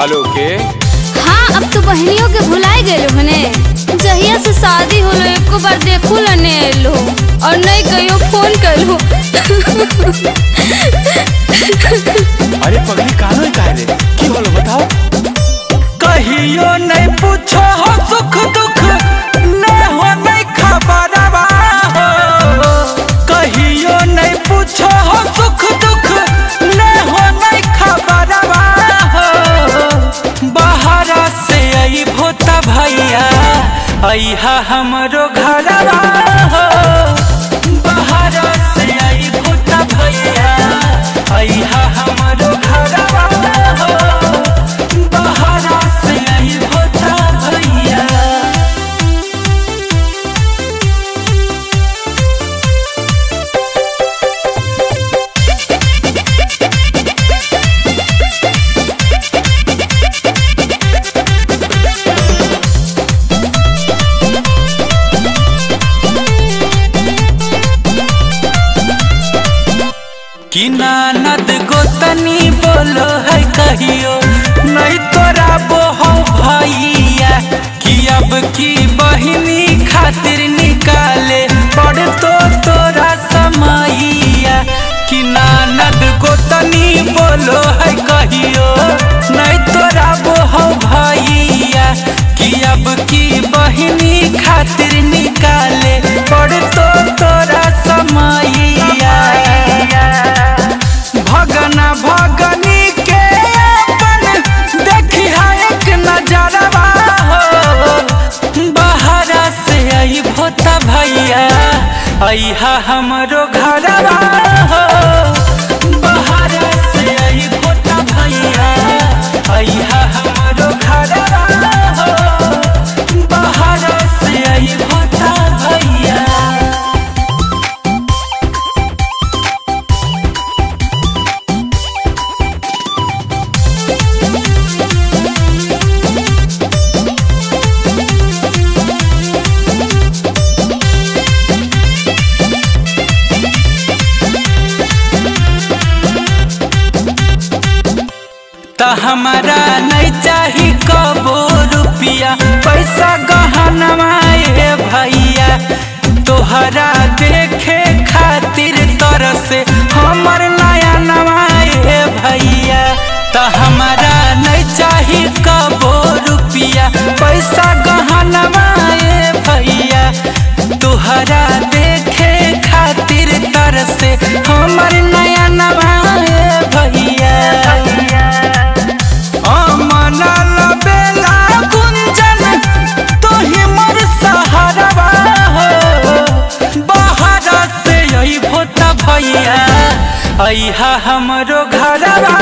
Hello के? हाँ अब तो बहनियों के भुलाई गए हने जहिया से शादी होलो एको बार देखो लने लो और नहीं कहियो फ़ोन करो अइहा हमरो कि नानद गोतनी बोलो है कहियो, नहीं तोरा बोहो भैया, कि अब की बहिनी खातिर निकाले पड़ तो तोरा समैया। कि नानद गोतनी बोलो है कहियो, नहीं तोरा बोहो भैया, कि अब की अइहा हमरो घरवा। त हमारा नहीं चाही कबो रुपिया। पैसा गहनवा ए भैया। तोहरा देखे खातिर तरसे हमर नया नवा भैया। त हमारा नहीं चाही कबो रुपिया। पैसा गहनवा ए भैया। तोहरा देखे खातिर तरसे हमर आई हा हमरो घरवा